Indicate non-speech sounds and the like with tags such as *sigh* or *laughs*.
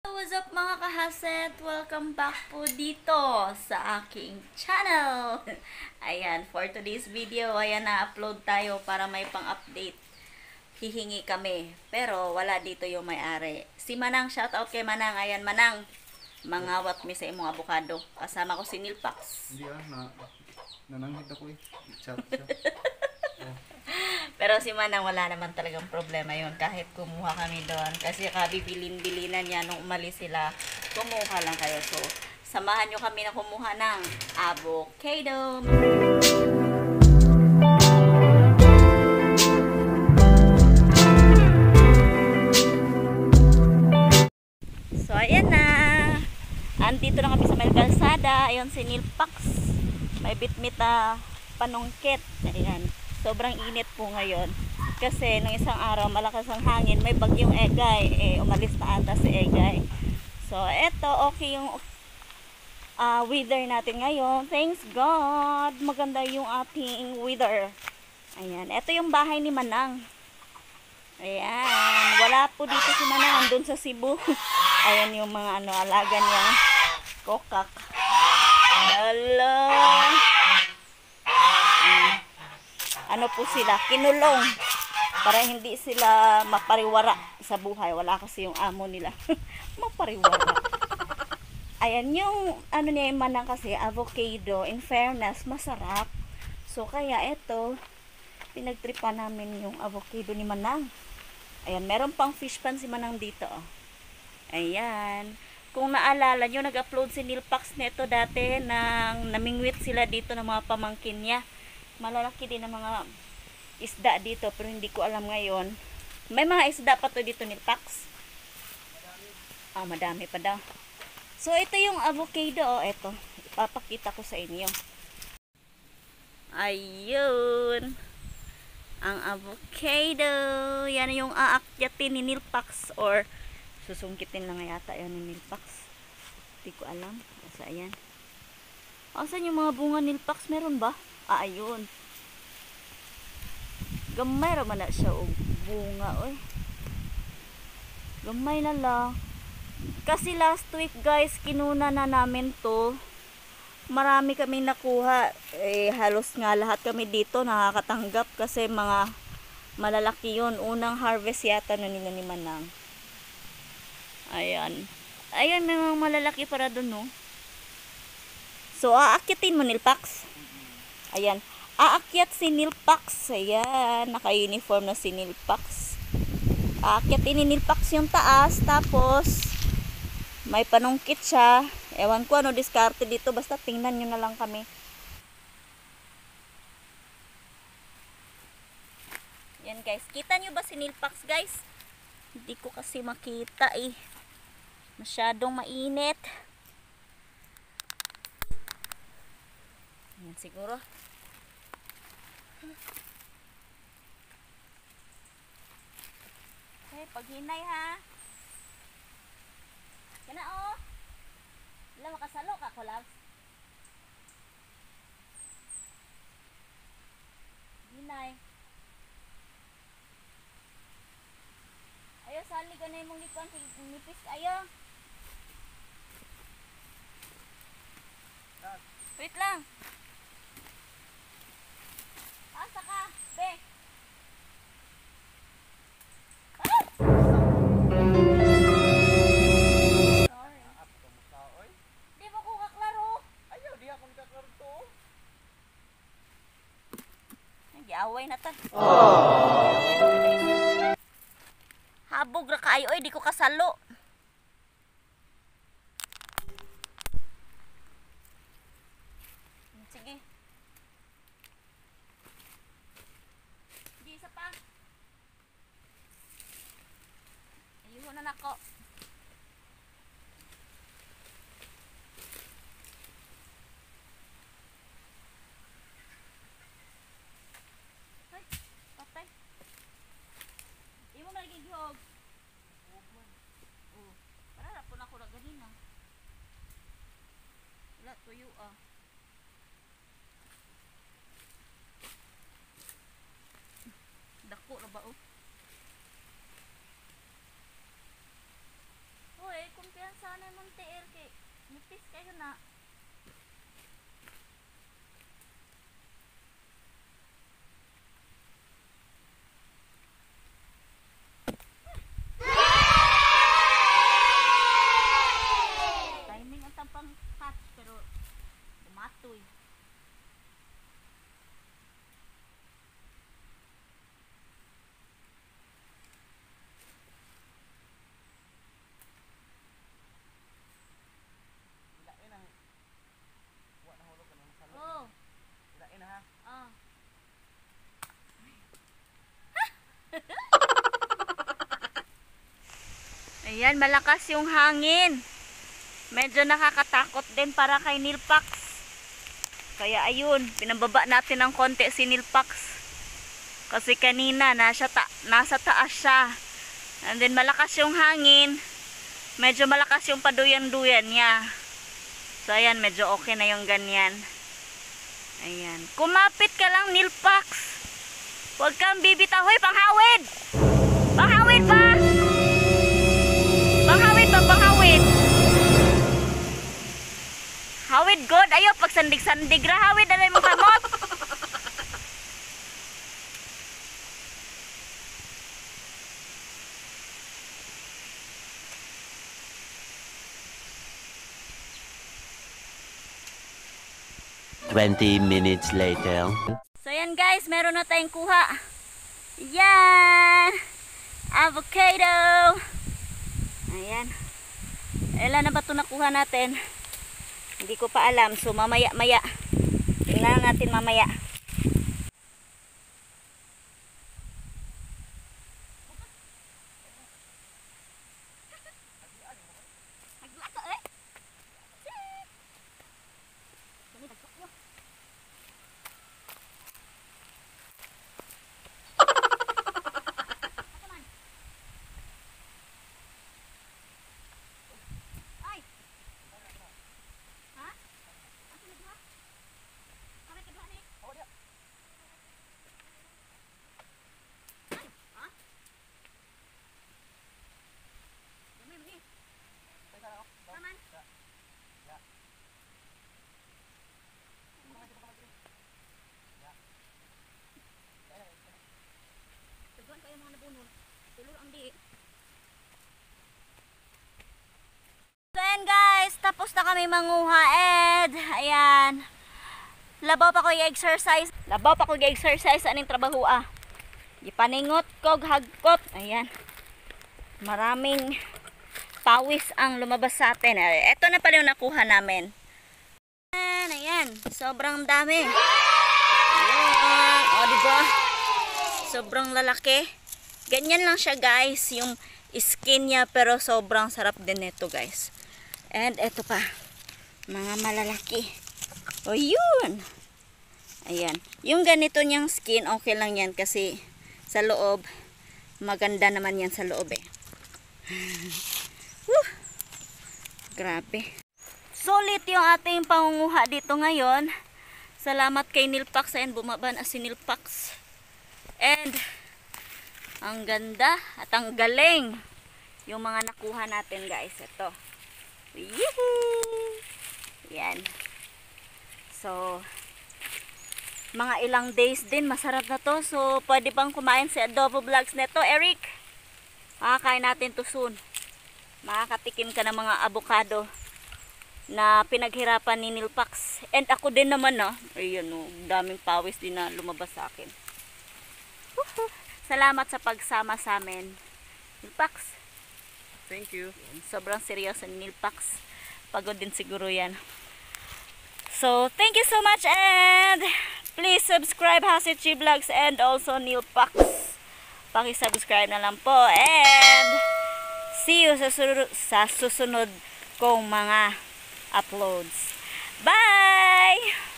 What's up mga kahaset? Welcome back po dito sa aking channel. *laughs* Ayan, for today's video, ayan na-upload tayo para may pang-update. Hihingi kami. Pero wala dito yung may-ari. Si Manang, shout out kay Manang. Ayan, Manang. Mangawat mi sa imong abukado. Kasama ko si Nilpax. Hindi ah, na, nananghid ako eh. Chat siya. *laughs* Pero si Manang wala naman talagang problema yun kahit kumuha kami doon. Kasi kabibilin-bilinan niya nung umalis sila, kumuha lang kayo. So, samahan nyo kami na kumuha ng avocado. So, ayan na. Andito na kami sa may kalsada. Ayun si Nilpax. May bitmit na panungkit. Ayan. Sobrang init po ngayon. Kasi nung isang araw, malakas ang hangin. May bagyong Egay. Eh, umalis na ata si Egay. So, eto, okay yung uh, weather natin ngayon. Thanks God. Maganda yung ating weather. Ayan. Eto yung bahay ni Manang. Ayan. Wala po dito si Manang. Andun sa Cebu. *laughs* Ayan yung mga ano, alaga niya. Kokak. Hello. Ano po sila? Kinulong. Para hindi sila mapariwara sa buhay. Wala kasi yung amo nila. *laughs* mapariwara. Ayan yung ano niya yung manang kasi avocado. In fairness, masarap. So kaya ito, pinagtripa namin yung avocado ni Manang. Ayan, meron pang fish pan si Manang dito. Oh. Ayan. Kung naalala nyo, nag-upload si Nilpax neto dati nang namingwit sila dito ng mga pamangkin niya. Malalaki din ang mga isda dito pero hindi ko alam ngayon. May mga isda pa to dito Nilpax. Ah, madami pa daw. So, ito yung avocado. Oh, ito. Ipapakita ko sa inyo. Ayun ang avocado. Yan yung aakyatin ni Nilpax or susungkitin lang yata yan ni Nilpax. Hindi ko alam. Asa ayan. Asan yung mga bunga Nilpax? Meron ba? Ah, ayun. Gamay raman na siya og bunga, oy. Gamay na lang. Kasi last week, guys, kinuna na namin to marami kami nakuha. Eh, halos nga lahat kami dito nakakatanggap kasi mga malalaki yun. Unang harvest yata na nila ni Manang. Ayan. Ayan, may mga malalaki para dun, no? So, aakyatin mo, Nilpax. Ayan. Aakyat si Nilpax. Ayan. Naka-uniform na si Nilpax. Aakyatin ni Nilpax yung taas. Tapos, may panungkit siya. Ewan ko ano diskarte dito. Basta tingnan nyo na lang kami. Yan guys. Kita nyo ba si Nilpax guys? Hindi ko kasi makita eh. Masyadong mainit. Yan siguro. Okay, paghinay ha. Kana oh. Wala makasalo ka ko lang. Hinay. Ayo sali ka na imong likuan nipis ayo. Wait lang. Oh. Malakas yung hangin. Medyo nakakatakot din para kay Nilpax. Kaya ayun, pinababa natin ng konti si Nilpax. Kasi kanina nasa, ta nasa taas siya. And then malakas yung hangin. Medyo malakas yung paduyan-duyan niya. So ayan, medyo okay na yung ganyan. Ayan. Kumapit ka lang, Nilpax. Huwag kang bibitaw. Hoy, panghawid! Panghawid pa! Hawid god, ayo pag sandig-sandig ra hawid alay mo kamot. Twenty minutes later. So yan guys, meron na tayong kuha. Yan! Avocado! Ayan. Ilan na ba ito nakuha natin? Hindi ko pa alam. So mamaya-maya. Tingnan natin mamaya. Ay! Ha? Ano nagwa? Kami kedua ni. Oh, dia. Ay, ha? Dami mo ni. Taman. Tuguan kayo mga nabunol. Tulur ang di. So ayan guys, tapos na kami manguha and ayan. Labaw pa ko i-exercise. Labaw pa ko i-exercise aning trabaho ah. Gipaningot ko, hagkot. Ayan. Maraming pawis ang lumabas sa atin. Eh, Ito na pala yung nakuha namin. Ayan, ayan. Sobrang dami. Ayan. O, diba? Sobrang lalaki. Ganyan lang siya guys. Yung skin niya pero sobrang sarap din nito guys. And eto pa. Mga malalaki. O yun. Ayan. Yung ganito niyang skin okay lang yan kasi sa loob maganda naman yan sa loob eh. *laughs* Whew. Grabe. Solid yung ating pangunguha dito ngayon. Salamat kay Nilpax and bumaba na si Nilpax. And ang ganda at ang galing yung mga nakuha natin guys. Ito. Yehoo! Yan. So, mga ilang days din. Masarap na to. So, pwede bang kumain si Adobo Vlogs neto, Eric? Makakain natin to soon. Makakatikim ka ng mga avocado na pinaghirapan ni Nilpax. And ako din naman na. Ayun o, daming pawis din na lumabas sa akin. Woohoo! Salamat sa pagsama sa amin. Nilpax. Thank you. Sobrang seryoso ni Nilpax. Pagod din siguro yan. So, thank you so much and please subscribe Hasichi Vlogs and also Nilpax. Paki-subscribe na lang po and see you sa, susunod, sa susunod kong mga uploads. Bye!